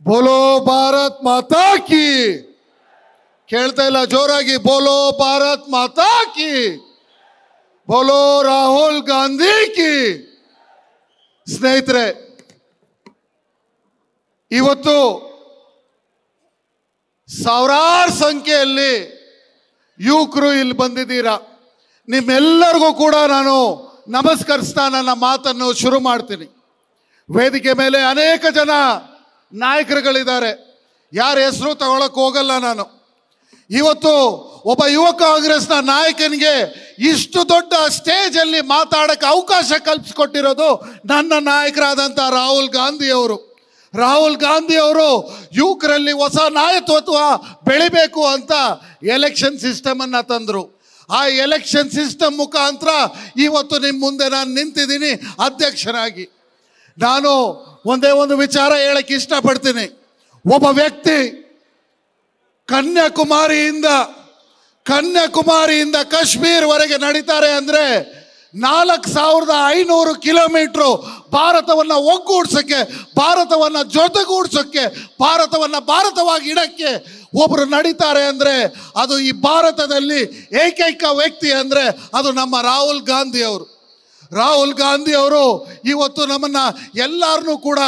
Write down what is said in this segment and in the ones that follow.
ಬೋಲೋ ಭಾರತ್ ಮಾತಾ ಕಿ. ಕೇಳ್ತಾ ಇಲ್ಲ, ಜೋರಾಗಿ, ಬೋಲೋ ಭಾರತ್ ಮಾತಾ ಕಿ. ಬೋಲೋ ರಾಹುಲ್ ಗಾಂಧಿ ಕಿ. ಸ್ನೇಹಿತರೆ, ಇವತ್ತು ಸಾವಿರಾರು ಸಂಖ್ಯೆಯಲ್ಲಿ ಯುವಕರು ಇಲ್ಲಿ ಬಂದಿದ್ದೀರಾ. ನಿಮ್ಮೆಲ್ಲರಿಗೂ ಕೂಡ ನಾನು ನಮಸ್ಕರಿಸ್ತಾ ನನ್ನ ಮಾತನ್ನು ಶುರು ಮಾಡ್ತೀನಿ. ವೇದಿಕೆ ಮೇಲೆ ಅನೇಕ ಜನ ನಾಯಕರುಗಳಿದ್ದಾರೆ. ಯಾರ ಹೆಸರು ತಗೊಳಕ್ ಹೋಗಲ್ಲ ನಾನು. ಇವತ್ತು ಒಬ್ಬ ಯುವ ಕಾಂಗ್ರೆಸ್ನ ನಾಯಕನಿಗೆ ಇಷ್ಟು ದೊಡ್ಡ ಸ್ಟೇಜಲ್ಲಿ ಮಾತಾಡಕ್ಕೆ ಅವಕಾಶ ಕಲ್ಪಿಸ್ಕೊಟ್ಟಿರೋದು ನನ್ನ ನಾಯಕರಾದಂಥ ರಾಹುಲ್ ಗಾಂಧಿ ಅವರು ರಾಹುಲ್ ಗಾಂಧಿ ಅವರು ಯುವಕರಲ್ಲಿ ಹೊಸ ನಾಯಕತ್ವ ಬೆಳಿಬೇಕು ಅಂತ ಎಲೆಕ್ಷನ್ ಸಿಸ್ಟಮ್ ಅನ್ನ ತಂದರು. ಆ ಎಲೆಕ್ಷನ್ ಸಿಸ್ಟಮ್ ಮುಖಾಂತರ ಇವತ್ತು ನಿಮ್ಮ ಮುಂದೆ ನಾನು ನಿಂತಿದ್ದೀನಿ ಅಧ್ಯಕ್ಷರಾಗಿ. ನಾನು ಒಂದೇ ಒಂದು ವಿಚಾರ ಹೇಳಕ್ಕೆ ಇಷ್ಟಪಡ್ತೀನಿ. ಒಬ್ಬ ವ್ಯಕ್ತಿ ಕನ್ಯಾಕುಮಾರಿಯಿಂದ ಕನ್ಯಾಕುಮಾರಿಯಿಂದ ಕಾಶ್ಮೀರ್ವರೆಗೆ ನಡೀತಾರೆ ಅಂದರೆ ನಾಲ್ಕು ಸಾವಿರದ ಐನೂರು ಕಿಲೋಮೀಟ್ರು ಭಾರತವನ್ನು ಒಗ್ಗೂಡ್ಸೋಕ್ಕೆ, ಭಾರತವನ್ನು ಜೊತೆಗೂಡ್ಸೋಕ್ಕೆ, ಭಾರತವನ್ನು ಭಾರತವಾಗಿ ಇಡಕ್ಕೆ ಒಬ್ಬರು ನಡೀತಾರೆ ಅಂದ್ರೆ ಅದು ಈ ಭಾರತದಲ್ಲಿ ಏಕೈಕ ವ್ಯಕ್ತಿ ಅಂದ್ರೆ ಅದು ನಮ್ಮ ರಾಹುಲ್ ಗಾಂಧಿ ಅವರು. ರಾಹುಲ್ ಗಾಂಧಿ ಅವರು ಇವತ್ತು ನಮ್ಮನ್ನ ಎಲ್ಲರನ್ನೂ ಕೂಡ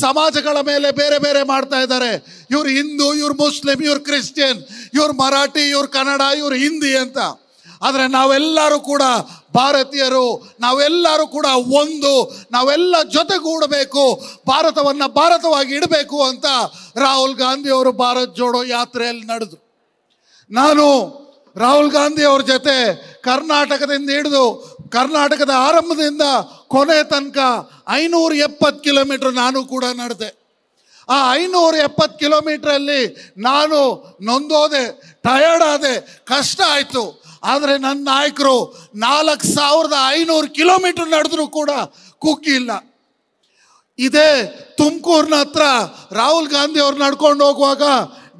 ಸಮಾಜಗಳ ಮೇಲೆ ಬೇರೆ ಬೇರೆ ಮಾಡ್ತಾ ಇದ್ದಾರೆ. ಇವ್ರು ಹಿಂದೂ, ಇವ್ರು ಮುಸ್ಲಿಂ, ಇವ್ರು ಕ್ರಿಶ್ಚಿಯನ್, ಇವ್ರು ಮರಾಠಿ, ಇವ್ರು ಕನ್ನಡ, ಇವ್ರು ಹಿಂದಿ ಅಂತ. ಆದರೆ ನಾವೆಲ್ಲರೂ ಕೂಡ ಭಾರತೀಯರು, ನಾವೆಲ್ಲರೂ ಕೂಡ ಒಂದು, ನಾವೆಲ್ಲ ಜೊತೆಗೂಡಬೇಕು, ಭಾರತವನ್ನು ಭಾರತವಾಗಿ ಇಡಬೇಕು ಅಂತ ರಾಹುಲ್ ಗಾಂಧಿ ಅವರು ಭಾರತ್ ಜೋಡೋ ಯಾತ್ರೆಯಲ್ಲಿ ನಡೆದು ನಾನು ರಾಹುಲ್ ಗಾಂಧಿ ಅವ್ರ ಜೊತೆ ಕರ್ನಾಟಕದಿಂದ ಹಿಡಿದು ಕರ್ನಾಟಕದ ಆರಂಭದಿಂದ ಕೊನೆ ತನಕ ಐನೂರ ಎಪ್ಪತ್ತು ಕಿಲೋಮೀಟರ್ ನಾನು ಕೂಡ ನಡೆದೆ. ಆ ಐನೂರ ಎಪ್ಪತ್ತು ಕಿಲೋಮೀಟ್ರಲ್ಲಿ ನಾನು ನೊಂದೋದೆ ಟಯರ್ಡ್ ಆದೆ, ಕಷ್ಟ ಆಯಿತು. ಆದರೆ ನನ್ನ ನಾಯಕರು ನಾಲ್ಕು ಸಾವಿರದ ಐನೂರು ಕಿಲೋಮೀಟರ್ ನಡೆದ್ರೂ ಕೂಡ ಕುಗ್ಗಿಲ್ಲ ಇದೇ ತುಮಕೂರಿನ ಹತ್ರ ರಾಹುಲ್ ಗಾಂಧಿ ಅವ್ರು ನಡ್ಕೊಂಡು ಹೋಗುವಾಗ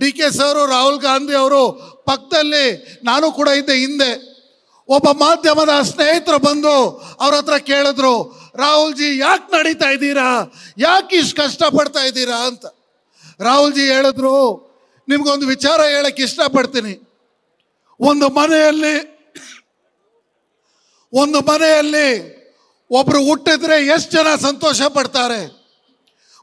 D K sir, Rahul Gandhi ಅವರು ಪಕ್ಕದಲ್ಲಿ ನಾನು ಕೂಡ ಇದ್ದೆ ಹಿಂದೆ. ಒಬ್ಬ ಮಾಧ್ಯಮದ ಸ್ನೇಹಿತರು ಬಂದು ಅವ್ರ ಹತ್ರ ಕೇಳಿದ್ರು ರಾಹುಲ್ ಜಿ ಯಾಕೆ ನಡೀತಾ ಇದ್ದೀರಾ? ಯಾಕೆ ಇಷ್ಟು ಕಷ್ಟಪಡ್ತಾ ಇದ್ದೀರಾ? ಅಂತ. ರಾಹುಲ್ ಜಿ ಹೇಳಿದ್ರು, ನಿಮ್ಗೊಂದು ವಿಚಾರ ಹೇಳಕ್ಕೆ ಇಷ್ಟಪಡ್ತೀನಿ. ಒಂದು ಮನೆಯಲ್ಲಿ ಒಂದು ಮನೆಯಲ್ಲಿ ಒಬ್ರು ಹುಟ್ಟಿದ್ರೆ ಎಷ್ಟು ಜನ ಸಂತೋಷ ಪಡ್ತಾರೆ?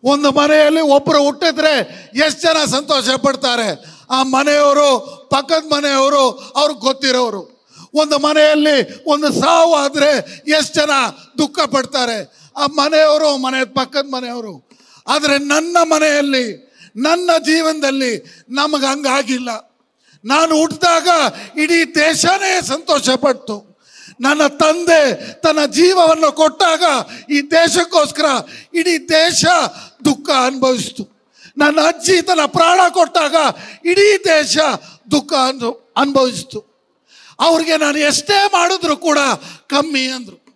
ಒಂದು ಮನೆಯಲ್ಲಿ ಒಬ್ಬರು ಹುಟ್ಟಿದ್ರೆ ಎಷ್ಟು ಜನ ಸಂತೋಷ ಪಡ್ತಾರೆ? ಆ ಮನೆಯವರು, ಪಕ್ಕದ ಮನೆಯವರು ಅವ್ರಿಗೆ ಗೊತ್ತಿರೋರು. ಒಂದು ಮನೆಯಲ್ಲಿ ಒಂದು ಸಾವು ಆದರೆ ಎಷ್ಟು ಜನ ದುಃಖ ಪಡ್ತಾರೆ? ಆ ಮನೆಯವರು ಮನೆ ಪಕ್ಕದ ಮನೆಯವರು. ಆದರೆ ನನ್ನ ಮನೆಯಲ್ಲಿ, ನನ್ನ ಜೀವನದಲ್ಲಿ ನಮಗೆ ಹಂಗಾಗಿಲ್ಲ. ನಾನು ಹುಟ್ಟಿದಾಗ ಇಡೀ ದೇಶನೇ ಸಂತೋಷ ಪಡ್ತು. ನನ್ನ ತಂದೆ ತನ್ನ ಜೀವವನ್ನು ಕೊಟ್ಟಾಗ ಈ ದೇಶಕ್ಕೋಸ್ಕರ ಇಡೀ ದೇಶ ದುಃಖ ಅನುಭವಿಸ್ತು. ನನ್ನ ಅಜ್ಜಿ ತನ್ನ ಪ್ರಾಣ ಕೊಟ್ಟಾಗ ಇಡೀ ದೇಶ ದುಃಖ ಅನು, ಅನುಭವಿಸ್ತು. ಅವ್ರಿಗೆ ನಾನು ಎಷ್ಟೇ ಮಾಡಿದ್ರು ಕೂಡ ಕಮ್ಮಿ ಅಂದರು.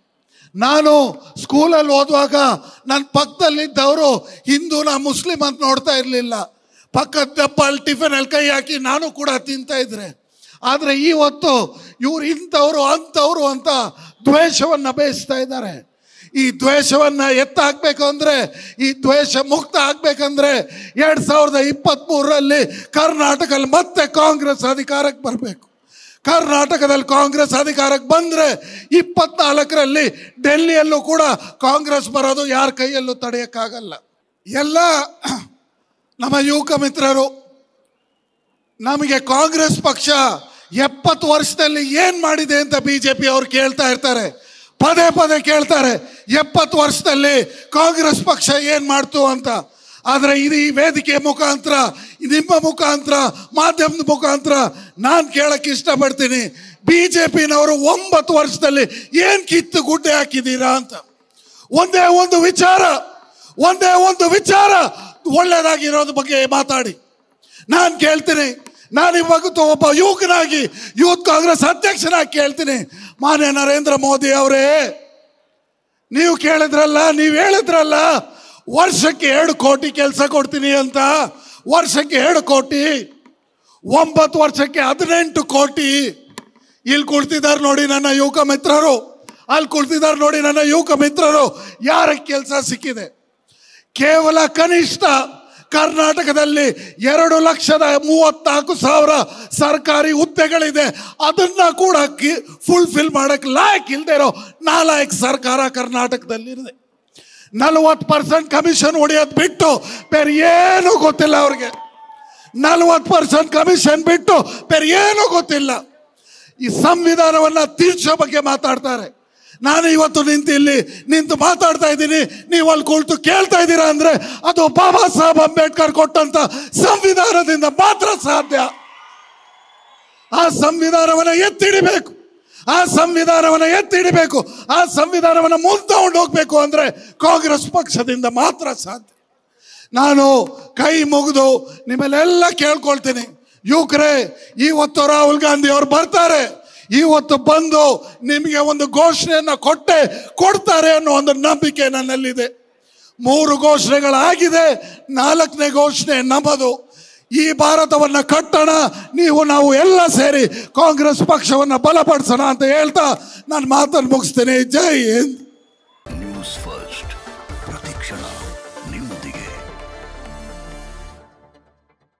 ನಾನು ಸ್ಕೂಲಲ್ಲಿ ಓದುವಾಗ ನನ್ನ ಪಕ್ಕದಲ್ಲಿದ್ದವರು ಹಿಂದೂನ ಮುಸ್ಲಿಂ ಅಂತ ನೋಡ್ತಾ ಇರಲಿಲ್ಲ. ಪಕ್ಕದ ಅಲ್ಲಿ ಟಿಫಿನಲ್ಲಿ ಕೈ ಹಾಕಿ ನಾನು ಕೂಡ ತಿಂತಾ ಇದ್ರೆ. ಆದರೆ ಇವತ್ತು ಇವರು ಇಂಥವರು, ಅಂಥವ್ರು ಅಂತ ದ್ವೇಷವನ್ನು ಬೇಯಿಸ್ತಾ ಇದ್ದಾರೆ. ಈ ದ್ವೇಷವನ್ನು ಎತ್ತಾಕ್ಬೇಕು ಅಂದರೆ, ಈ ದ್ವೇಷ ಮುಕ್ತ ಆಗಬೇಕಂದ್ರೆ ಎರಡು ಸಾವಿರದ ಇಪ್ಪತ್ತ್ಮೂರರಲ್ಲಿ ಕರ್ನಾಟಕದಲ್ಲಿ ಮತ್ತೆ ಕಾಂಗ್ರೆಸ್ ಅಧಿಕಾರಕ್ಕೆ ಬರಬೇಕು. ಕರ್ನಾಟಕದಲ್ಲಿ ಕಾಂಗ್ರೆಸ್ ಅಧಿಕಾರಕ್ಕೆ ಬಂದರೆ ಇಪ್ಪತ್ನಾಲ್ಕರಲ್ಲಿ ಡೆಲ್ಲಿಯಲ್ಲೂ ಕೂಡ ಕಾಂಗ್ರೆಸ್ ಬರೋದು ಯಾರ ಕೈಯಲ್ಲೂ ತಡೆಯೋಕ್ಕಾಗಲ್ಲ. ಎಲ್ಲ ನಮ್ಮ ಯುವಕ ಮಿತ್ರರು, ನಮಗೆ ಕಾಂಗ್ರೆಸ್ ಪಕ್ಷ ಎಪ್ಪತ್ತು ವರ್ಷದಲ್ಲಿ ಏನು ಮಾಡಿದೆ ಅಂತ ಬಿ ಜೆ ಪಿ ಅವ್ರು ಕೇಳ್ತಾ ಇರ್ತಾರೆ? ಪದೇ ಪದೇ ಕೇಳ್ತಾರೆ, ಎಪ್ಪತ್ತು ವರ್ಷದಲ್ಲಿ ಕಾಂಗ್ರೆಸ್ ಪಕ್ಷ ಏನು ಮಾಡ್ತು ಅಂತ. ಆದರೆ ಇದು ಈ ವೇದಿಕೆ ಮುಖಾಂತರ, ನಿಮ್ಮ ಮುಖಾಂತರ, ಮಾಧ್ಯಮದ ಮುಖಾಂತರ ನಾನು ಕೇಳಕ್ಕೆ ಇಷ್ಟಪಡ್ತೀನಿ. ಬಿ ಜೆ ಪಿನವರು ಒಂಬತ್ತು ವರ್ಷದಲ್ಲಿ ಏನು ಕಿತ್ತು ಗುಡ್ಡೆ ಹಾಕಿದ್ದೀರಾ ಅಂತ. ಒಂದೇ ಒಂದು ವಿಚಾರ, ಒಂದೇ ಒಂದು ವಿಚಾರ ಒಳ್ಳೆಯದಾಗಿರೋದ್ರ ಬಗ್ಗೆ ಮಾತಾಡಿ. ನಾನು ಕೇಳ್ತೀನಿ. ನಾನು ಇವಾಗ ಒಬ್ಬ ಯುವಕನಾಗಿ ಯೂತ್ ಕಾಂಗ್ರೆಸ್ ಅಧ್ಯಕ್ಷನಾಗಿ ಕೇಳ್ತೀನಿ. ಮಾನ್ಯ ನರೇಂದ್ರ ಮೋದಿ ಅವರೇ, ನೀವು ಕೇಳಿದ್ರಲ್ಲ, ನೀವು ಹೇಳಿದ್ರಲ್ಲ, ವರ್ಷಕ್ಕೆ ಎರಡು ಕೋಟಿ ಕೆಲಸ ಕೊಡ್ತೀನಿ ಅಂತ. ವರ್ಷಕ್ಕೆ ಎರಡು ಕೋಟಿ, ಒಂಬತ್ತು ವರ್ಷಕ್ಕೆ ಹದಿನೆಂಟು ಕೋಟಿ. ಇಲ್ಲಿ ಕುಳ್ತಿದ್ದಾರೆ ನೋಡಿ ನನ್ನ ಯುವಕ ಮಿತ್ರರು, ಅಲ್ಲಿ ಕುಳ್ತಿದ್ದಾರೆ ನೋಡಿ ನನ್ನ ಯುವಕ ಮಿತ್ರರು ಯಾರ ಕೆಲಸ ಸಿಕ್ಕಿದೆ? ಕೇವಲ ಕನಿಷ್ಠ ಕರ್ನಾಟಕದಲ್ಲಿ ಎರಡು ಲಕ್ಷದ ಮೂವತ್ನಾಲ್ಕು ಸಾವಿರ ಸರ್ಕಾರಿ ಹುದ್ದೆಗಳಿದೆ. ಅದನ್ನ ಕೂಡ ಫುಲ್ಫಿಲ್ ಮಾಡಕ್ ಲಾಯಕ್ ಇಲ್ಲದೆ ಇರೋ ನಾಲಾಯಕ್ ಸರ್ಕಾರ ಕರ್ನಾಟಕದಲ್ಲಿದೆ. ನಲವತ್ತು ಪರ್ಸೆಂಟ್ ಕಮಿಷನ್ ಹೊಡೆಯೋದು ಬಿಟ್ಟು ಬೇರೆ ಏನೂ ಗೊತ್ತಿಲ್ಲ ಅವ್ರಿಗೆ. ನಲವತ್ತು ಪರ್ಸೆಂಟ್ ಕಮಿಷನ್ ಬಿಟ್ಟು ಬೇರೆ ಏನೂ ಗೊತ್ತಿಲ್ಲ. ಈ ಸಂವಿಧಾನವನ್ನ ತೀರ್ಚೋ ಬಗ್ಗೆ ಮಾತಾಡ್ತಾರೆ. ನಾನು ಇವತ್ತು ನಿಂತು ಇಲ್ಲಿ ನಿಂತು ಮಾತಾಡ್ತಾ ಇದ್ದೀನಿ. ನೀವು ಅಲ್ಲಿ ಕುಳಿತು ಕೇಳ್ತಾ ಇದ್ದೀರಾ ಅಂದ್ರೆ ಅದು ಬಾಬಾ ಸಾಹೇಬ್ ಅಂಬೇಡ್ಕರ್ ಕೊಟ್ಟಂತ ಸಂವಿಧಾನದಿಂದ ಮಾತ್ರ ಸಾಧ್ಯ. ಆ ಸಂವಿಧಾನವನ್ನು ಎತ್ತಿಡಬೇಕು. ಆ ಸಂವಿಧಾನವನ್ನು ಎತ್ತಿಡಬೇಕು. ಆ ಸಂವಿಧಾನವನ್ನು ಮುಂದೊಂಡು ಹೋಗ್ಬೇಕು ಅಂದ್ರೆ ಕಾಂಗ್ರೆಸ್ ಪಕ್ಷದಿಂದ ಮಾತ್ರ ಸಾಧ್ಯ. ನಾನು ಕೈ ಮುಗಿದು ನಿಮ್ಮಲ್ಲೆಲ್ಲ ಕೇಳ್ಕೊಳ್ತೀನಿ. ಯುವಕರೇ ಇವತ್ತು ರಾಹುಲ್ ಗಾಂಧಿ ಅವ್ರು ಬರ್ತಾರೆ. ಇವತ್ತು ಬಂದು ನಿಮಗೆ ಒಂದು ಘೋಷಣೆಯನ್ನು ಕೊಟ್ಟೆ, ಕೊಡ್ತಾರೆ ಅನ್ನೋ ಒಂದು ನಂಬಿಕೆ ನನ್ನಲ್ಲಿದೆ. ಮೂರು ಘೋಷಣೆಗಳಾಗಿದೆ, ನಾಲ್ಕನೇ ಘೋಷಣೆ ನಮ್ಮದು. ಈ ಭಾರತವನ್ನ ಕಟ್ಟೋಣ, ನೀವು ನಾವು ಎಲ್ಲ ಸೇರಿ ಕಾಂಗ್ರೆಸ್ ಪಕ್ಷವನ್ನ ಬಲಪಡಿಸೋಣ ಅಂತ ಹೇಳ್ತಾ ನಾನು ಮಾತನ್ನು ಮುಗಿಸ್ತೇನೆ. ಜೈ ಹಿಂದ್.